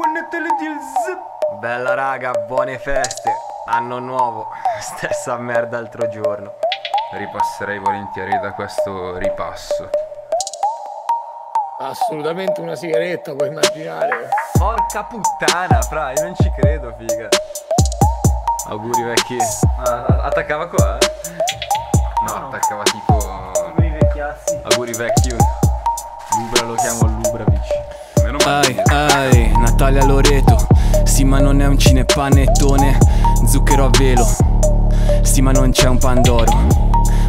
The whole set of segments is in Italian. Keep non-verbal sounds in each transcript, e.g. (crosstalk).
buon Natale del Bella raga, buone feste. Anno nuovo. (laughs) Stessa merda altro giorno. Ripasserei volentieri da questo ripasso. Assolutamente una sigaretta, puoi immaginare. Porca puttana, fra, io non ci credo, figa. Auguri vecchi. Ah, attaccava qua, eh? No, attaccava tipo. Auguri vecchiazzi. Auguri vecchio. Lubra lo chiamo Lubravic. Ai, ai, Natalia Loreto. Sì, ma non è un cinepanettone. Zucchero a velo. Sì, ma non c'è un pandoro.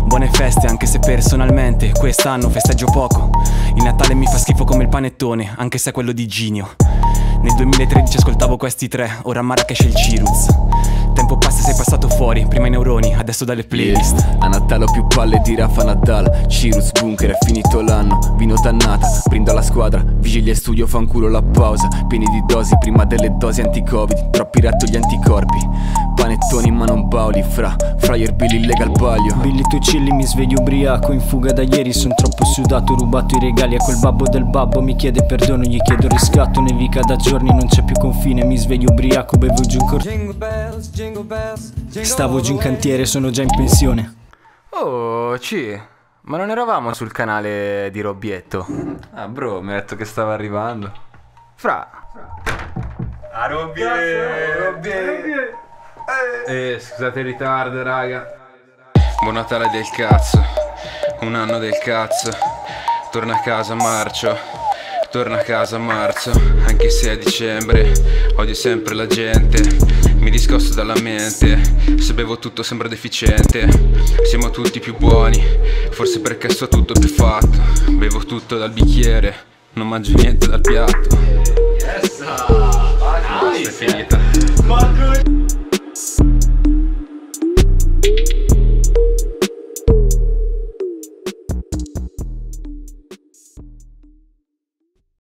Buone feste, anche se personalmente quest'anno festeggio poco. Il Natale mi fa schifo come il panettone, anche se è quello di Ginio. Nel 2013 ascoltavo questi tre, ora Marrakesh e il Ciruz. Tempo passa, sei passato fuori, prima i neuroni, adesso dalle playlist. A Natale ho più palle di Rafa Nadal. Cirus Bunker è finito l'anno Vino dannata, brindo alla squadra Vigilia e studio fanculo la pausa. Pieni di dosi prima delle dosi anti-covid. Troppi ratto gli anticorpi Panettoni ma non bauli fra Fryer Billy lega al baglio Billy tu chilli mi sveglio ubriaco In fuga da ieri son troppo sudato Rubato i regali a quel babbo del babbo Mi chiede perdono gli chiedo riscatto Nevica da giorni non c'è più confine Mi sveglio ubriaco bevo giù in corso Stavo giù in cantiere sono già in pensione Oh, C. Ma non eravamo sul canale di Robbietto? Ah, bro, mi ha detto che stava arrivando. Fra. A Robbietto. Eh, scusate il ritardo, raga. Buon Natale del cazzo. Un anno del cazzo. Torna a casa a marcio. Torna a casa a marzo. Anche se è dicembre. Odio sempre la gente. Mi discosto dalla mente. Se bevo tutto sembra deficiente. Siamo tutti più buoni. Forse perché so tutto più fatto. Bevo tutto dal bicchiere. Non mangio niente dal piatto.